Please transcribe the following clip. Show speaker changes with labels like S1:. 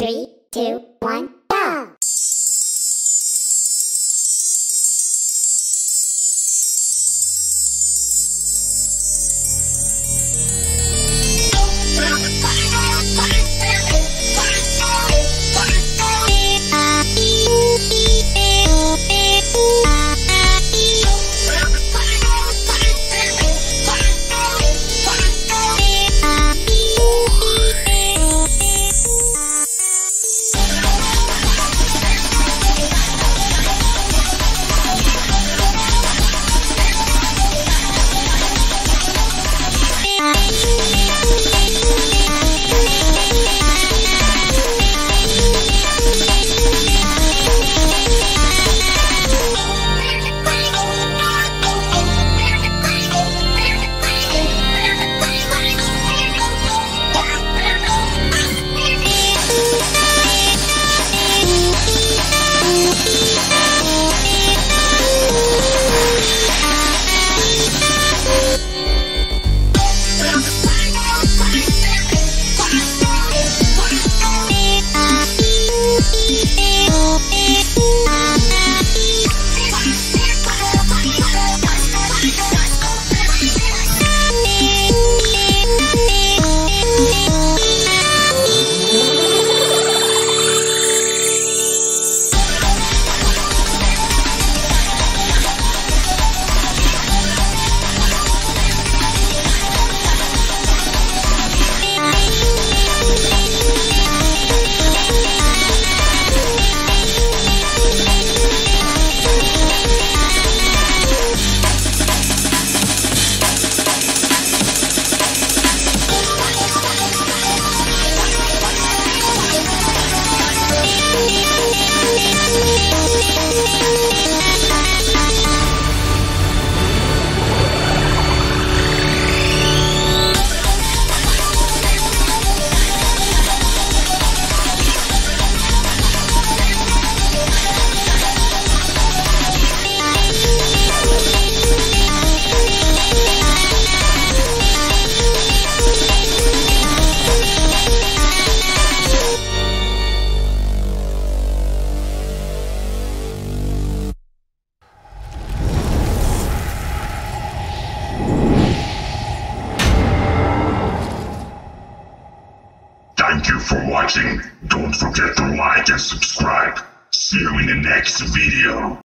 S1: Three, two, one,
S2: you for watching. Don't forget to like and subscribe. See you in the next video.